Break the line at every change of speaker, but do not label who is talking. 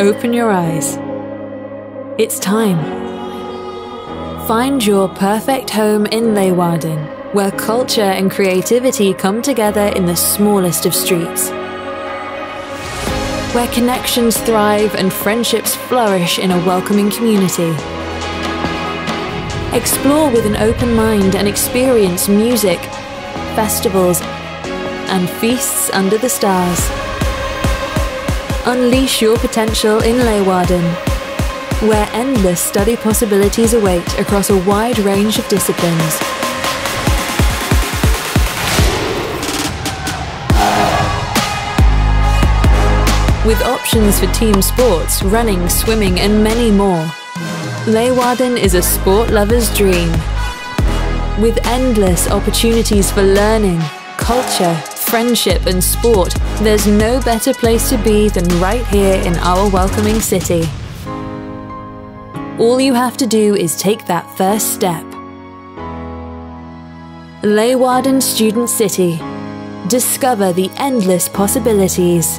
open your eyes. It's time. Find your perfect home in Leeuwarden, where culture and creativity come together in the smallest of streets. Where connections thrive and friendships flourish in a welcoming community. Explore with an open mind and experience music, festivals, and feasts under the stars. Unleash your potential in Leeuwarden, where endless study possibilities await across a wide range of disciplines. With options for team sports, running, swimming, and many more. Leeuwarden is a sport lover's dream. With endless opportunities for learning, culture, friendship, and sport, there's no better place to be than right here in our welcoming city. All you have to do is take that first step. Leeuwarden Student City. Discover the endless possibilities.